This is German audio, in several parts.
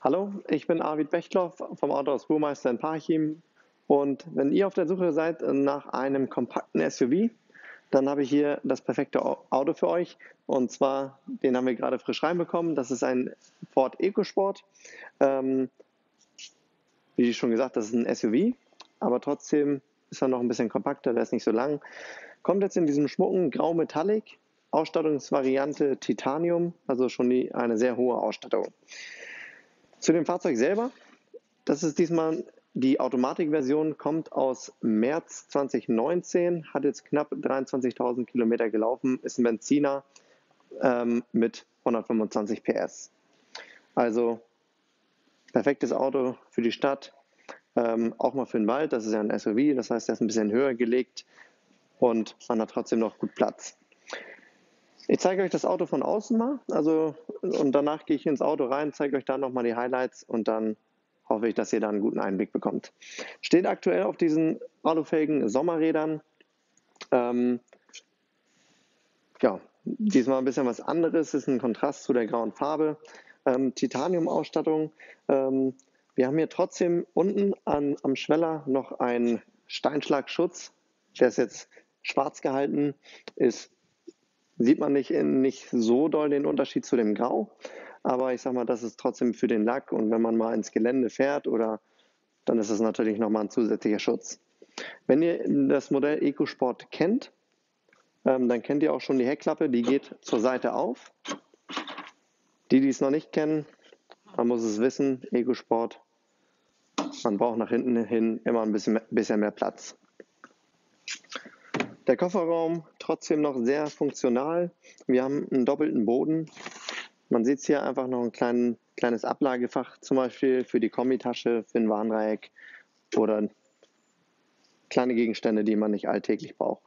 Hallo, ich bin Arvid Bechtloff vom Autohaus Burmeister in Parchim. Und wenn ihr auf der Suche seid nach einem kompakten SUV, dann habe ich hier das perfekte Auto für euch. Und zwar, den haben wir gerade frisch reinbekommen. Das ist ein Ford EcoSport. Ähm, wie schon gesagt, das ist ein SUV, aber trotzdem ist er noch ein bisschen kompakter, der ist nicht so lang. Kommt jetzt in diesem schmucken Grau Metallic, Ausstattungsvariante Titanium, also schon die, eine sehr hohe Ausstattung. Zu dem Fahrzeug selber. Das ist diesmal die Automatikversion, kommt aus März 2019, hat jetzt knapp 23.000 Kilometer gelaufen, ist ein Benziner ähm, mit 125 PS. Also perfektes Auto für die Stadt, ähm, auch mal für den Wald. Das ist ja ein SUV, das heißt, er ist ein bisschen höher gelegt und man hat trotzdem noch gut Platz. Ich zeige euch das Auto von außen mal, also und danach gehe ich ins Auto rein, zeige euch da nochmal die Highlights und dann hoffe ich, dass ihr da einen guten Einblick bekommt. Steht aktuell auf diesen alufähigen Sommerrädern. Ähm, ja, diesmal ein bisschen was anderes, ist ein Kontrast zu der grauen Farbe. Ähm, Titanium-Ausstattung. Ähm, wir haben hier trotzdem unten an, am Schweller noch einen Steinschlagschutz. Der ist jetzt schwarz gehalten, ist sieht man nicht, nicht so doll den Unterschied zu dem Grau. Aber ich sag mal, das ist trotzdem für den Lack und wenn man mal ins Gelände fährt oder dann ist es natürlich nochmal ein zusätzlicher Schutz. Wenn ihr das Modell EcoSport kennt, ähm, dann kennt ihr auch schon die Heckklappe, die geht zur Seite auf. Die, die es noch nicht kennen, man muss es wissen, EcoSport, man braucht nach hinten hin immer ein bisschen, bisschen mehr Platz. Der Kofferraum trotzdem noch sehr funktional. Wir haben einen doppelten Boden. Man sieht hier einfach noch ein klein, kleines Ablagefach, zum Beispiel für die Kombitasche, für ein Warndreieck oder kleine Gegenstände, die man nicht alltäglich braucht.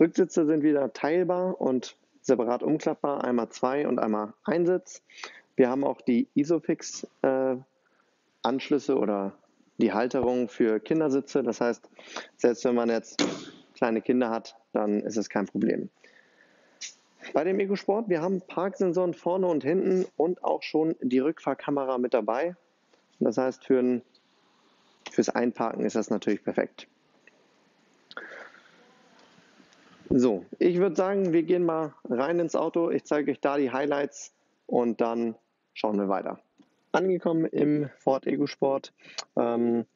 Rücksitze sind wieder teilbar und separat umklappbar, einmal zwei und einmal ein Sitz. Wir haben auch die Isofix äh, oder die Halterung für Kindersitze. Das heißt, selbst wenn man jetzt kleine Kinder hat, dann ist es kein Problem. Bei dem EcoSport, wir haben Parksensoren vorne und hinten und auch schon die Rückfahrkamera mit dabei. Das heißt, für ein, fürs Einparken ist das natürlich perfekt. So, ich würde sagen, wir gehen mal rein ins Auto. Ich zeige euch da die Highlights und dann schauen wir weiter. Angekommen im Ford EcoSport. Ähm,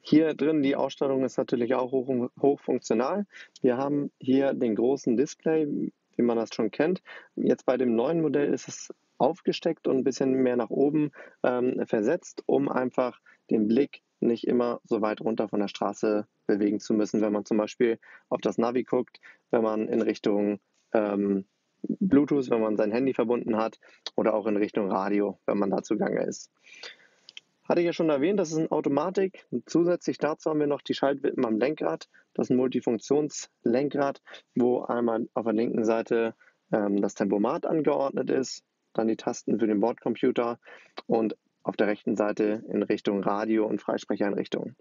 hier drin, die Ausstattung ist natürlich auch hoch, hochfunktional. Wir haben hier den großen Display, wie man das schon kennt. Jetzt bei dem neuen Modell ist es aufgesteckt und ein bisschen mehr nach oben ähm, versetzt, um einfach den Blick nicht immer so weit runter von der Straße bewegen zu müssen, wenn man zum Beispiel auf das Navi guckt, wenn man in Richtung ähm, Bluetooth, wenn man sein Handy verbunden hat oder auch in Richtung Radio, wenn man da zugange ist. Hatte ich ja schon erwähnt, das ist ein Automatik. Zusätzlich dazu haben wir noch die Schaltwippen am Lenkrad. Das ist ein Multifunktionslenkrad, wo einmal auf der linken Seite ähm, das Tempomat angeordnet ist, dann die Tasten für den Bordcomputer und auf der rechten Seite in Richtung Radio und Freisprecheinrichtung.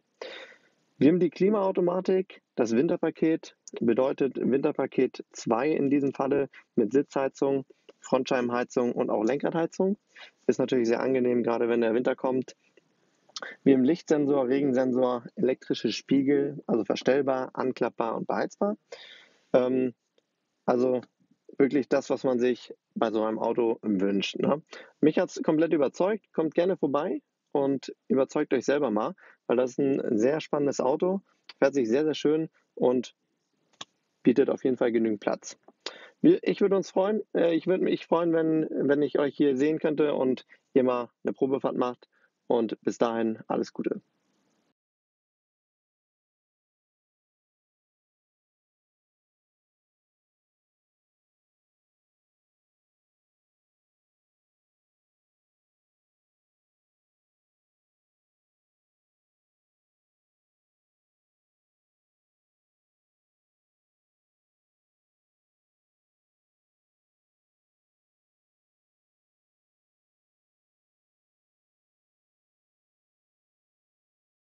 Wir haben die Klimaautomatik, das Winterpaket, bedeutet Winterpaket 2 in diesem Falle mit Sitzheizung, Frontscheibenheizung und auch Lenkradheizung. Ist natürlich sehr angenehm, gerade wenn der Winter kommt. Wir haben Lichtsensor, Regensensor, elektrische Spiegel, also verstellbar, anklappbar und beheizbar. Ähm, also wirklich das, was man sich bei so einem Auto wünscht. Ne? Mich hat es komplett überzeugt. Kommt gerne vorbei und überzeugt euch selber mal, weil das ist ein sehr spannendes Auto, fährt sich sehr, sehr schön und bietet auf jeden Fall genügend Platz. Ich würde uns freuen, äh, ich würde mich freuen, wenn, wenn ich euch hier sehen könnte und ihr mal eine Probefahrt macht und bis dahin alles Gute.